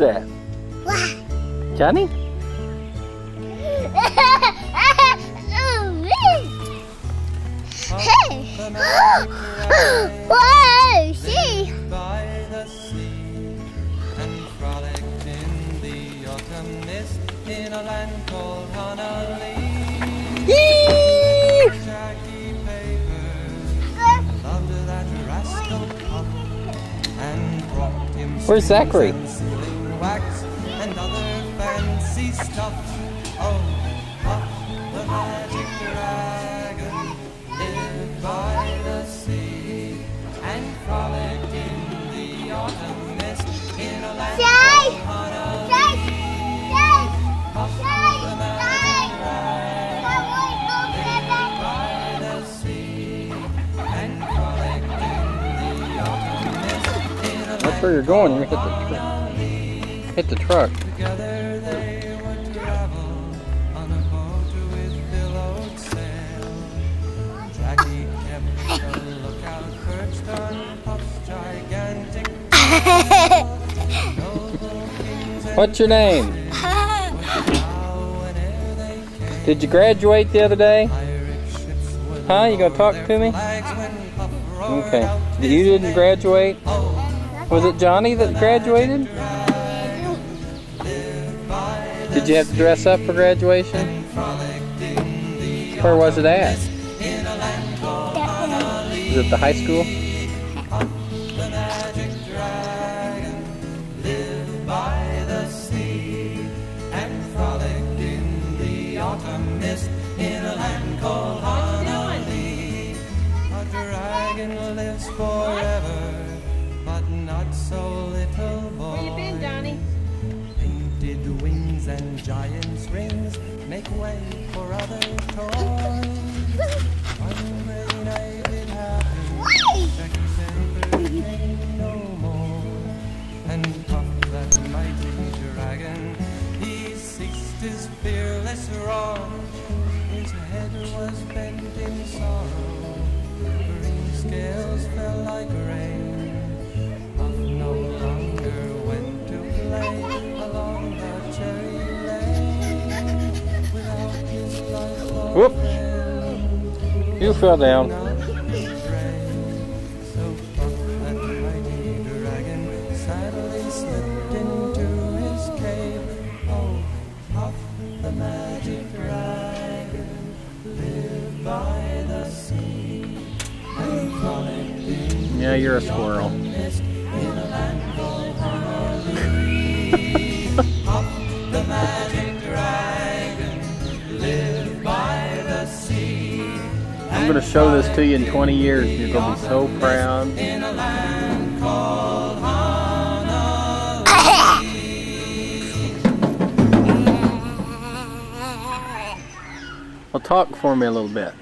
that? Johnny? Whoa, see? by the sea and frolicked in the autumn mist in a land called Honah Lee. Jackie Paper stuff. Oh, Puff the magic dragon lived by the sea and frolicked in the autumn mist in a land Say, called Honah Lee. say, say, Puff say, the magic dragon Come by the sea and frolicked in the autumn mist in a That's where you're going. You hit the tr- hit the truck. Together What's your name? how and ere they came. Did you graduate the other day? Huh? You gonna talk to me? flags when Puff roared Okay. You didn't graduate? Was it Johnny that graduated? Did you have to dress up for graduation? Where was it at? Is it the high school? Forever, but not so little boy. Where you been, Johnny? Painted wings and giant's rings make way for other toys. One gray night it happened. Jackie Paper came no more. And Puff, that mighty dragon, he ceased his fearless roar. His head was bent in sorrow. Scales fell like rain. No longer went to play along the cherry lane. Without his Whoop. You fell down. Lived by the sea. I'm gonna show this to you in 20 years. You're gonna be so proud. In a land called Honah Lee. Well, talk for me a little bit.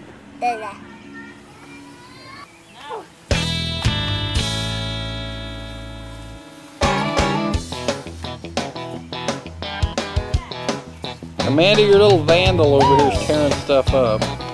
Amanda, your little vandal over here is tearing stuff up.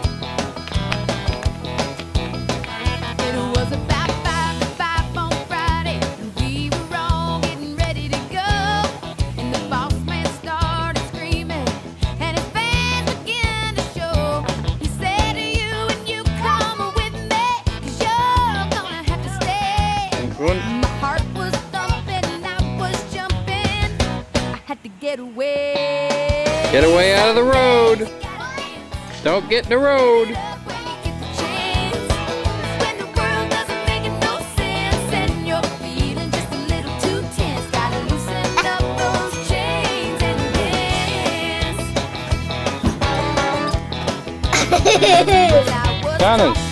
Get away out of the road. Don't get in the road. Johnny.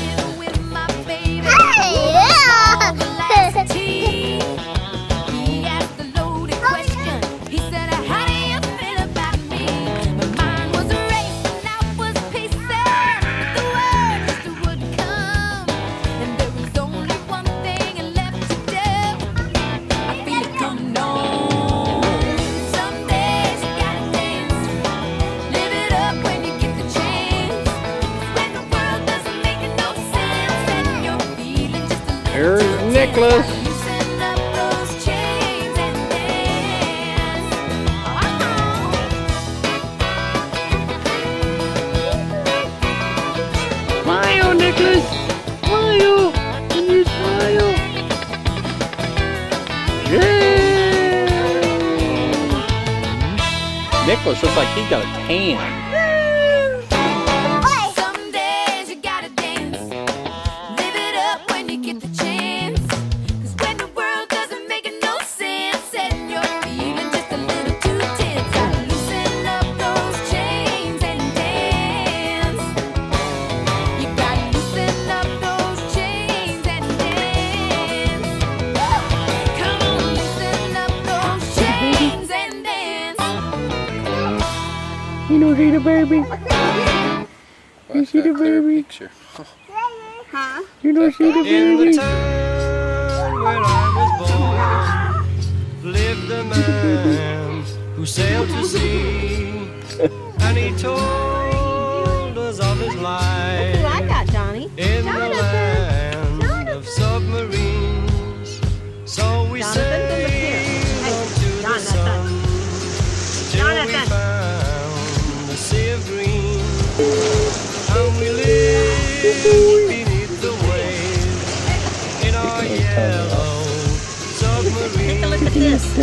Knuckles looks like he's got a tan. You know she's a baby. You see the baby. Picture. Oh. Huh? You know she's a baby. In the town where I was born, lived a man who sailed to sea, and he told us of his life. Take a look at this.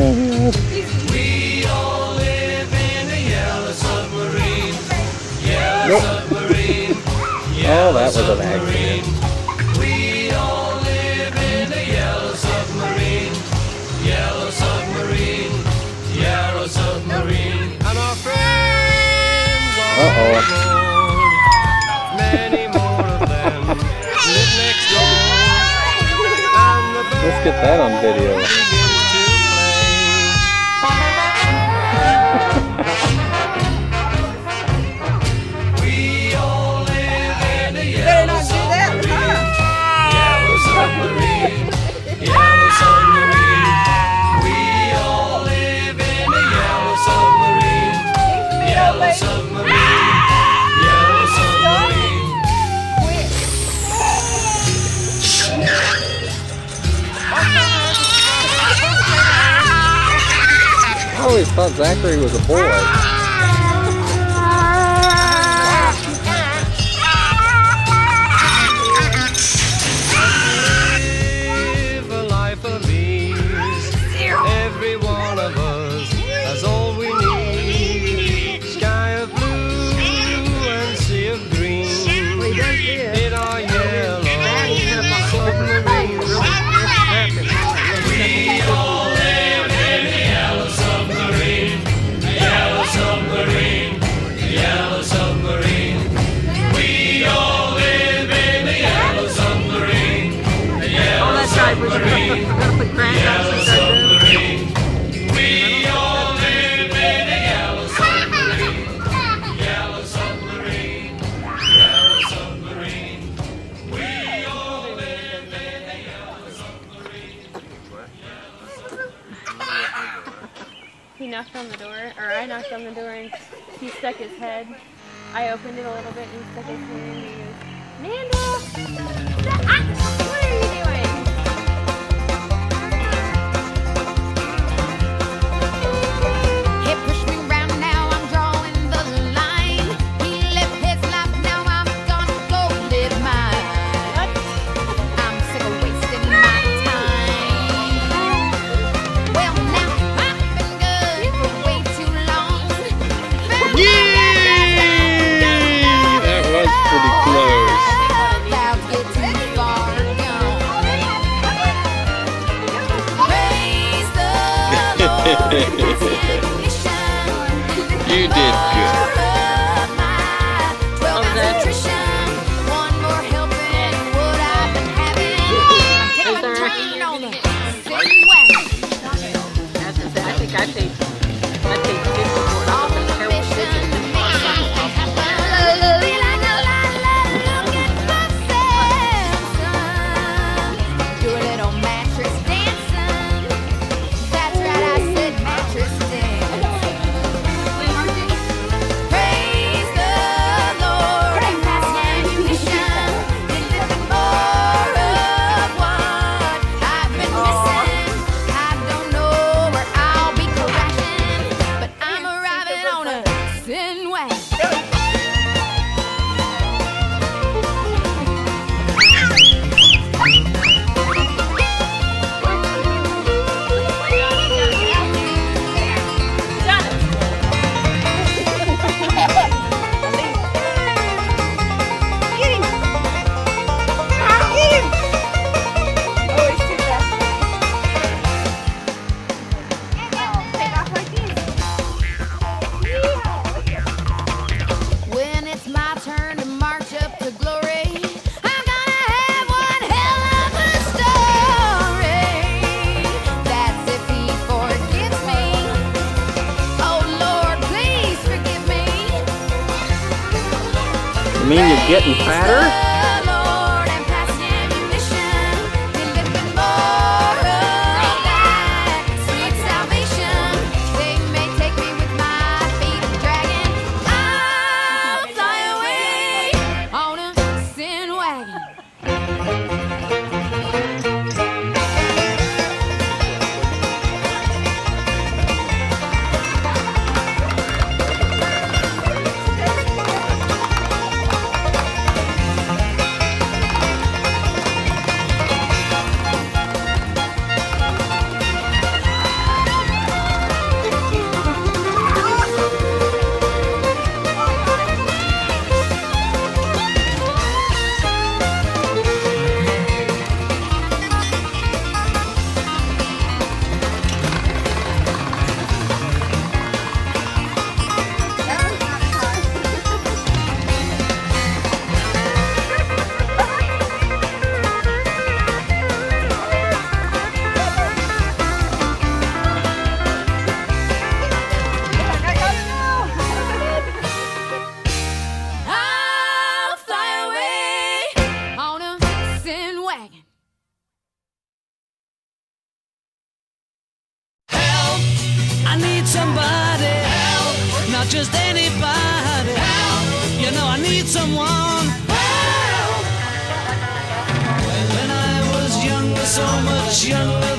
We all live in a yellow submarine. Yellow submarine. Oh, that was an accident. Let's get that on video. I thought Zachary was a boy. knocked on the door, or I knocked on the door, and he stuck his head. I opened it a little bit, and he stuck his head in, and he goes, What are you doing? Yeah! That was pretty close. you did good. young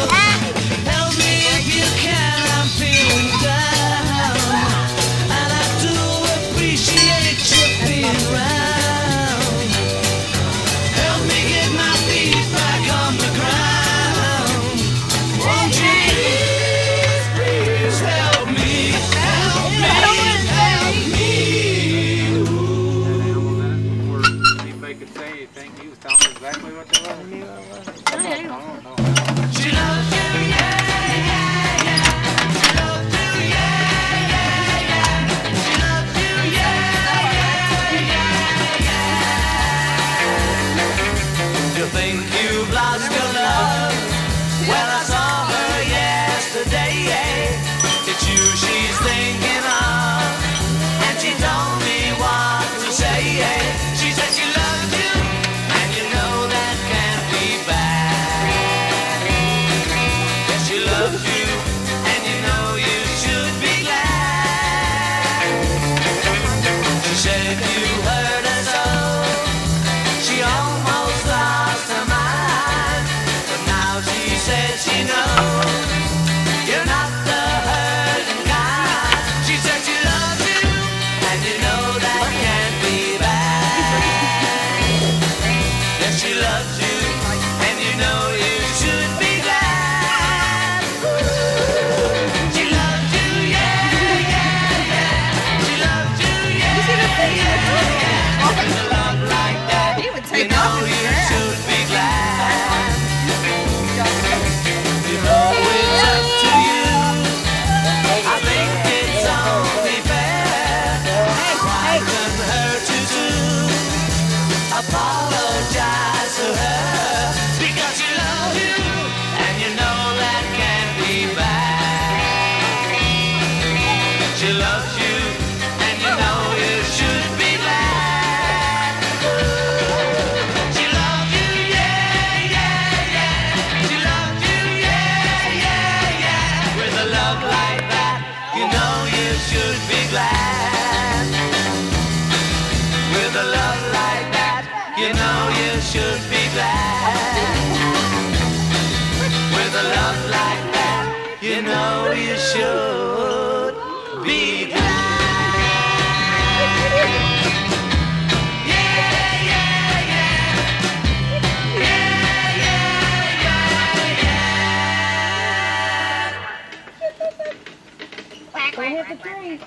We hit the tree.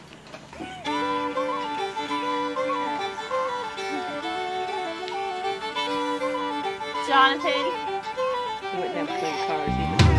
Jonathan. You wouldn't have cars either.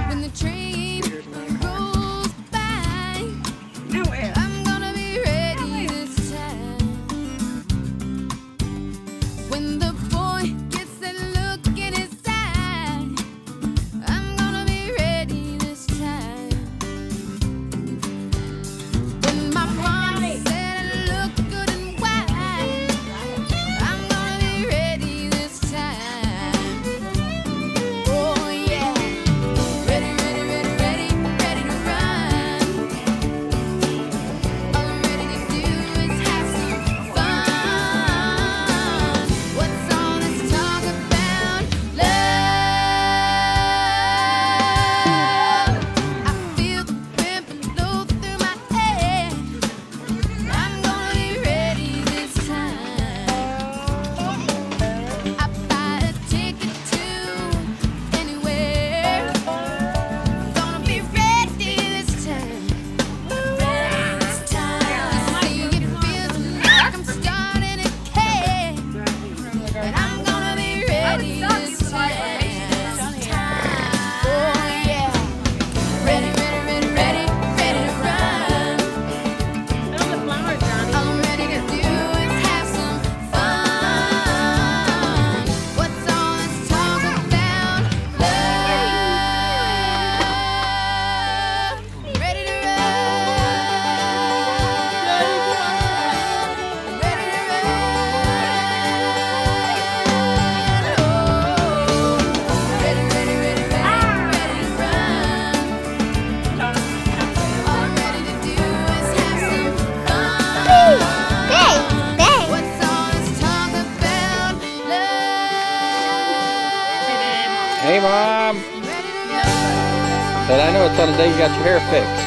Run. Said I know it's on the day you got your hair fixed.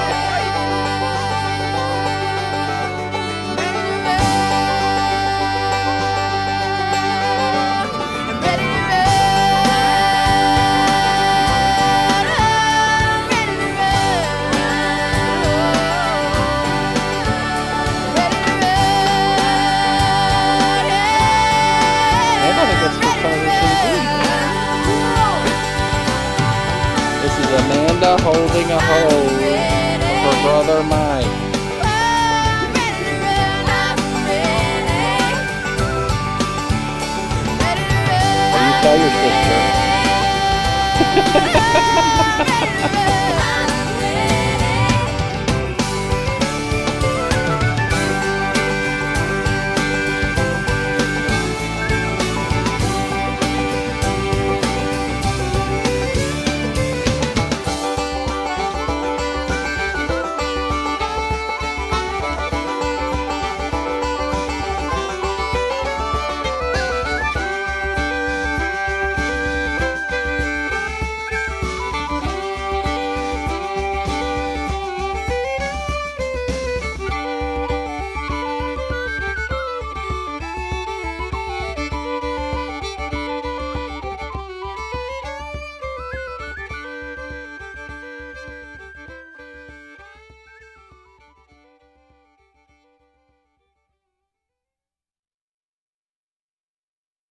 Brenda holding a hole for brother Mike. Are you tired?